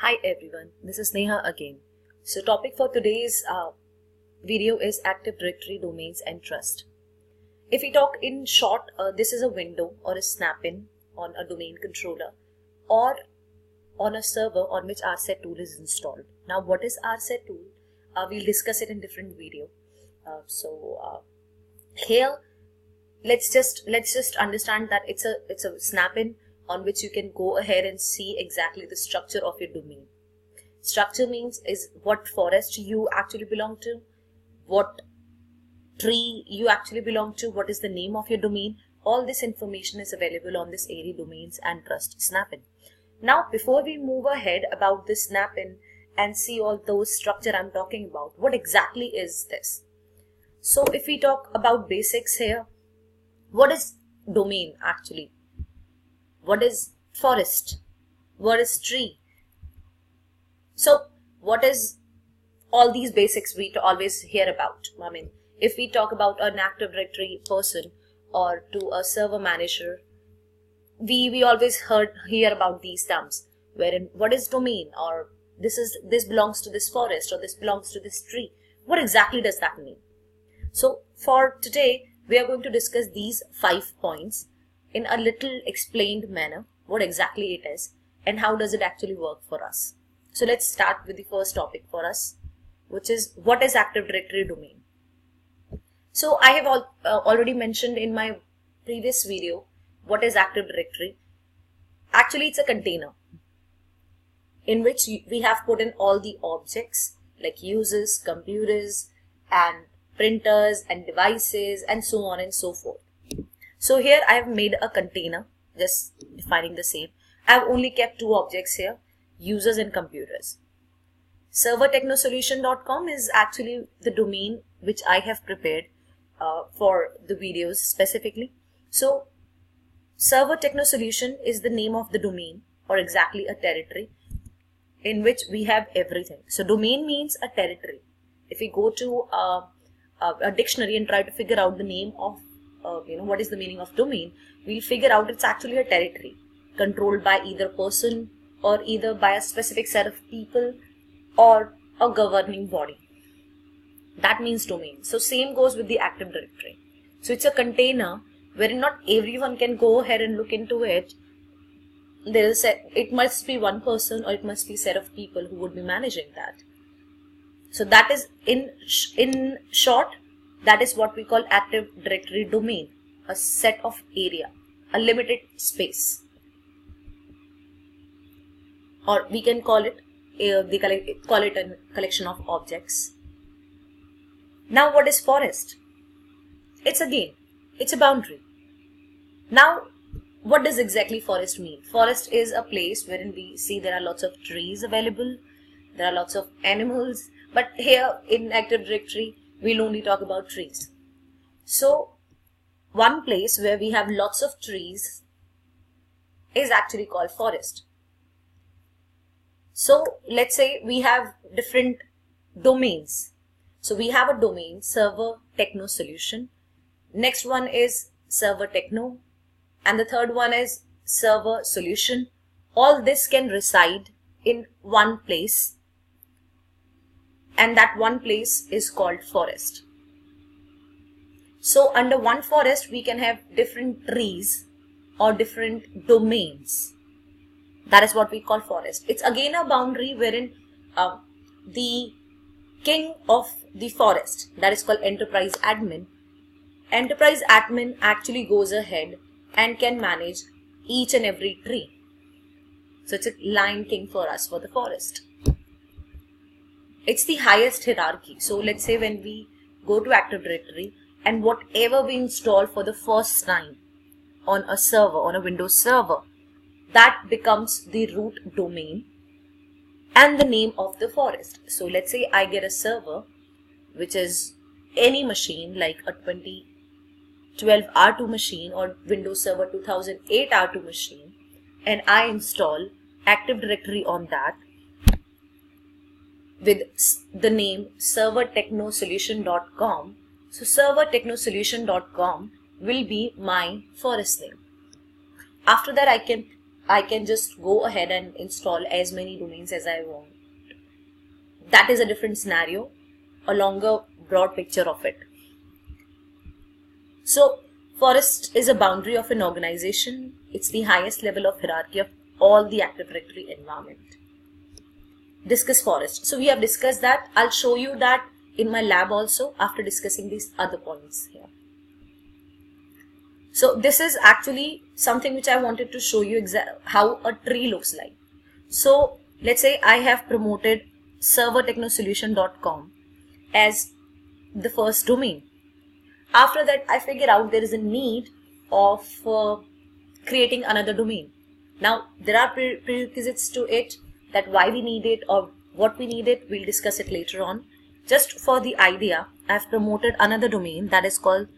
Hi everyone, this is Neha again. So topic for today's uh, video is Active Directory Domains and Trust. If we talk in short, uh, this is a window or a snap-in on a domain controller or on a server on which RSAT tool is installed. Now what is RSAT tool? Uh, we'll discuss it in different video. Uh, so uh, here let's just let's just understand that it's a it's a snap-in on which you can go ahead and see exactly the structure of your domain. Structure means is what forest you actually belong to, what tree you actually belong to, what is the name of your domain. All this information is available on this AD Domains and Trust Snap-in. Now, before we move ahead about this snap-in and see all those structure I'm talking about, what exactly is this? So if we talk about basics here, what is domain actually? What is forest? What is tree? So what is all these basics we always hear about? I mean, if we talk about an Active Directory person or to a server manager, we, we always heard hear about these terms wherein what is domain or this is this belongs to this forest or this belongs to this tree. What exactly does that mean? So for today, we are going to discuss these five points in a little explained manner, what exactly it is and how does it actually work for us. So let's start with the first topic for us, which is what is Active Directory domain. So I have al uh, already mentioned in my previous video what is Active Directory. Actually, it's a container in which we have put in all the objects like users, computers, and printers and devices and so on and so forth. So here I have made a container, just defining the same. I have only kept two objects here, users and computers. Servertechnosolution.com is actually the domain which I have prepared uh, for the videos specifically. So Server Technosolution is the name of the domain or exactly a territory in which we have everything. So domain means a territory. If we go to uh, uh, a dictionary and try to figure out the name of, uh, you know, what is the meaning of domain, we'll figure out it's actually a territory controlled by either person or either by a specific set of people or a governing body. That means domain. So same goes with the Active Directory. So it's a container wherein not everyone can go ahead and look into it. There is a, it must be one person or it must be set of people who would be managing that. So that is in, in short, that is what we call Active Directory domain, a set of area, a limited space. Or we can call it, uh, the call it a collection of objects. Now what is forest? It's again, it's a boundary. Now what does exactly forest mean? Forest is a place wherein we see there are lots of trees available, there are lots of animals, but here in Active Directory, we'll only talk about trees. So one place where we have lots of trees is actually called forest. So let's say we have different domains. So we have a domain server techno solution. Next one is server techno and the third one is server solution. All this can reside in one place and that one place is called forest. So under one forest we can have different trees or different domains. That is what we call forest. It's again a boundary wherein uh, the king of the forest that is called enterprise admin. Enterprise admin actually goes ahead and can manage each and every tree. So it's a lion king for us for the forest it's the highest hierarchy. So let's say when we go to Active Directory and whatever we install for the first time on a server, on a Windows server, that becomes the root domain and the name of the forest. So let's say I get a server which is any machine like a 2012 R2 machine or Windows Server 2008 R2 machine and I install Active Directory on that with the name servertechnosolution.com. So servertechnosolution.com will be my forest name. After that I can I can just go ahead and install as many domains as I want. That is a different scenario, a longer broad picture of it. So forest is a boundary of an organization. It's the highest level of hierarchy of all the Active Directory environment. Discuss forest. So we have discussed that. I'll show you that in my lab also after discussing these other points here. So this is actually something which I wanted to show you how a tree looks like. So let's say I have promoted servertechnosolution.com as the first domain. After that, I figure out there is a need of uh, creating another domain. Now, there are prerequisites to it that why we need it or what we need it. We'll discuss it later on. Just for the idea, I've promoted another domain that is called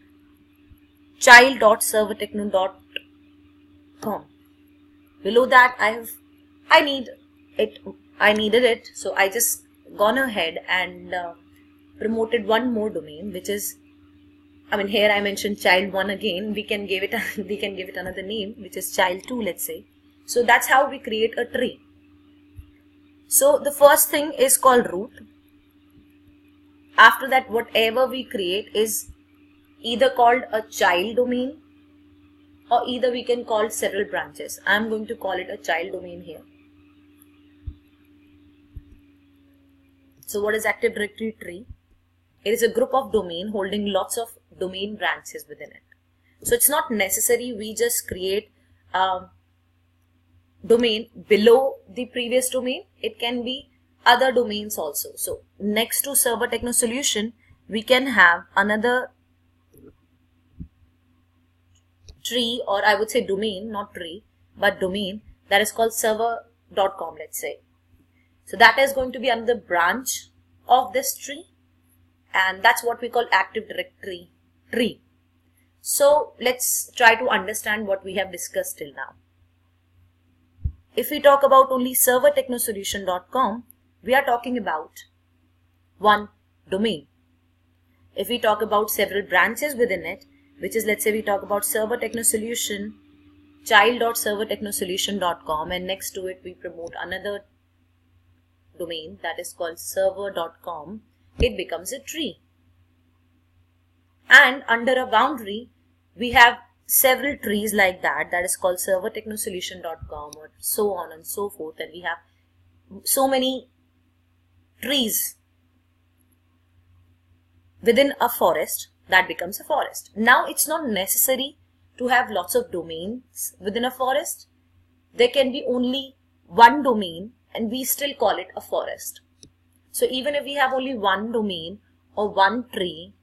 child.servertechno.com. Below that, I have, I need it, I needed it. So I just gone ahead and uh, promoted one more domain, which is, I mean, here I mentioned child one again. We can give it, we can give it another name, which is child two, let's say. So that's how we create a tree. So the first thing is called root after that whatever we create is either called a child domain or either we can call several branches. I am going to call it a child domain here. So what is Active Directory tree? It is a group of domain holding lots of domain branches within it. So it's not necessary we just create a domain below the previous domain. It can be other domains also. So next to server techno solution, we can have another tree or I would say domain, not tree, but domain that is called server.com, let's say. So that is going to be another branch of this tree and that's what we call Active Directory tree. So let's try to understand what we have discussed till now. If we talk about only servertechnosolution.com, we are talking about one domain. If we talk about several branches within it, which is let's say we talk about server techno solution, child.servertechnosolution.com and next to it we promote another domain that is called server.com, it becomes a tree. And under a boundary, we have several trees like that that is called servertechnosolution.com or so on and so forth and we have so many trees within a forest, that becomes a forest. Now it's not necessary to have lots of domains within a forest. There can be only one domain and we still call it a forest. So even if we have only one domain or one tree,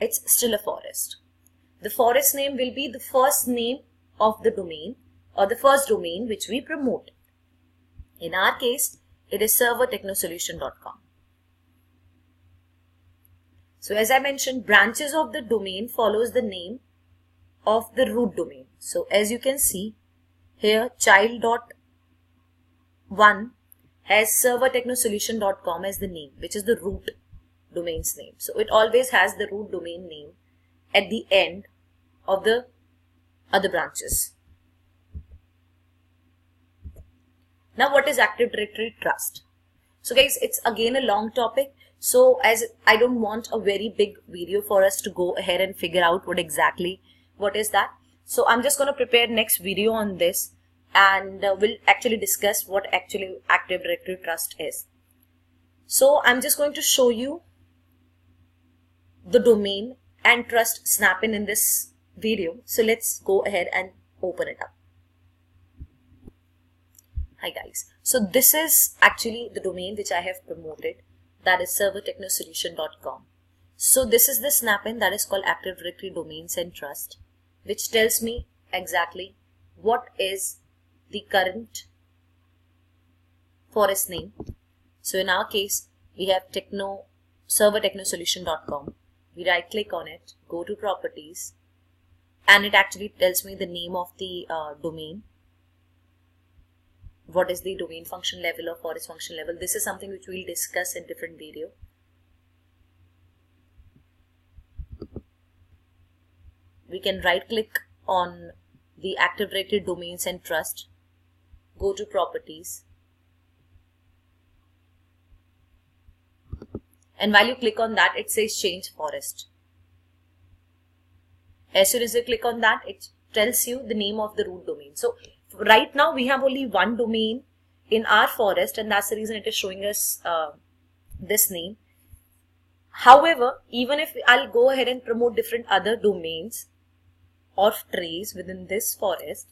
it's still a forest. The forest name will be the first name of the domain or the first domain which we promote. In our case, it is servertechnosolution.com. So as I mentioned, branches of the domain follows the name of the root domain. So as you can see here, child.1 has servertechnosolution.com as the name, which is the root domain's name. So it always has the root domain name at the end of the other branches. Now what is Active Directory Trust? So guys, it's again a long topic. So as I don't want a very big video for us to go ahead and figure out what exactly, what is that. So I'm just going to prepare next video on this and uh, we'll actually discuss what actually Active Directory Trust is. So I'm just going to show you the domain and trust snap-in in this video. So let's go ahead and open it up. Hi guys. So this is actually the domain which I have promoted that is servertechnosolution.com. So this is the snap-in that is called Active Directory Domains and Trust which tells me exactly what is the current forest name. So in our case we have techno servertechnosolution.com. We right click on it, go to properties and it actually tells me the name of the uh, domain what is the domain function level or forest function level. This is something which we'll discuss in different video. We can right click on the active directory domains and trust go to properties and while you click on that it says change forest. As soon as you click on that it tells you the name of the root domain. So right now we have only one domain in our forest and that's the reason it is showing us uh, this name. However even if I'll go ahead and promote different other domains or trees within this forest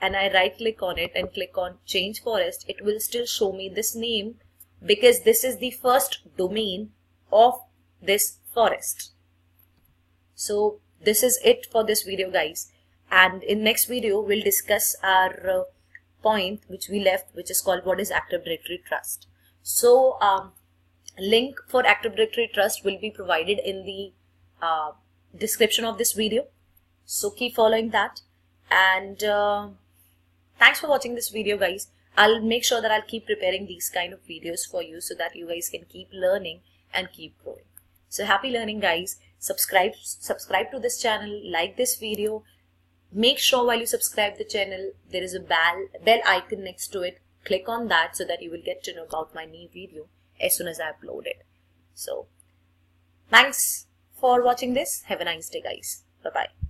and I right click on it and click on change forest it will still show me this name because this is the first domain of this forest. So this is it for this video guys and in next video we'll discuss our uh, point which we left which is called what is Active Directory Trust. So um, link for Active Directory Trust will be provided in the uh, description of this video. So keep following that and uh, thanks for watching this video guys. I'll make sure that I'll keep preparing these kind of videos for you so that you guys can keep learning and keep growing. So happy learning guys. Subscribe, subscribe to this channel, like this video. Make sure while you subscribe the channel, there is a bell, bell icon next to it. Click on that so that you will get to know about my new video as soon as I upload it. So thanks for watching this. Have a nice day guys. Bye bye.